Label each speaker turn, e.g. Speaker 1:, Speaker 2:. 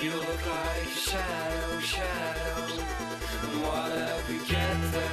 Speaker 1: You look like a shadow, shadow. What have we get